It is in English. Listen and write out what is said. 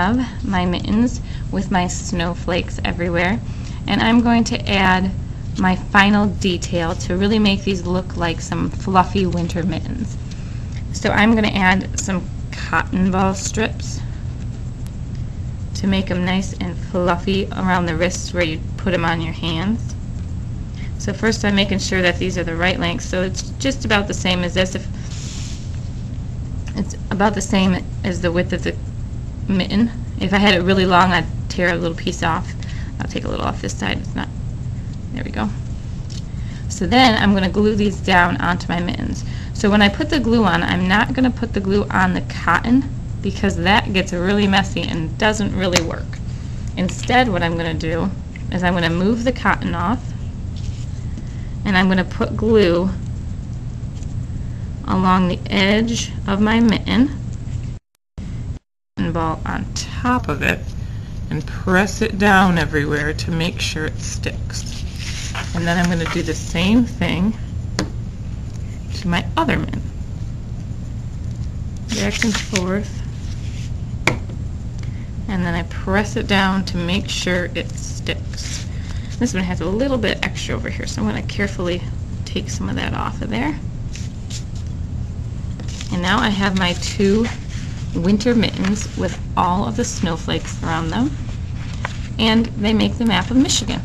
my mittens with my snowflakes everywhere and I'm going to add my final detail to really make these look like some fluffy winter mittens. So I'm going to add some cotton ball strips to make them nice and fluffy around the wrists where you put them on your hands. So first I'm making sure that these are the right length so it's just about the same as this. If it's about the same as the width of the mitten. If I had it really long I'd tear a little piece off. I'll take a little off this side. It's not. There we go. So then I'm going to glue these down onto my mittens. So when I put the glue on, I'm not going to put the glue on the cotton because that gets really messy and doesn't really work. Instead, what I'm going to do is I'm going to move the cotton off and I'm going to put glue along the edge of my mitten ball on top of it and press it down everywhere to make sure it sticks. And then I'm going to do the same thing to my other mitten. Back and forth. And then I press it down to make sure it sticks. This one has a little bit extra over here, so I'm going to carefully take some of that off of there. And now I have my two winter mittens with all of the snowflakes around them. And they make the map of Michigan.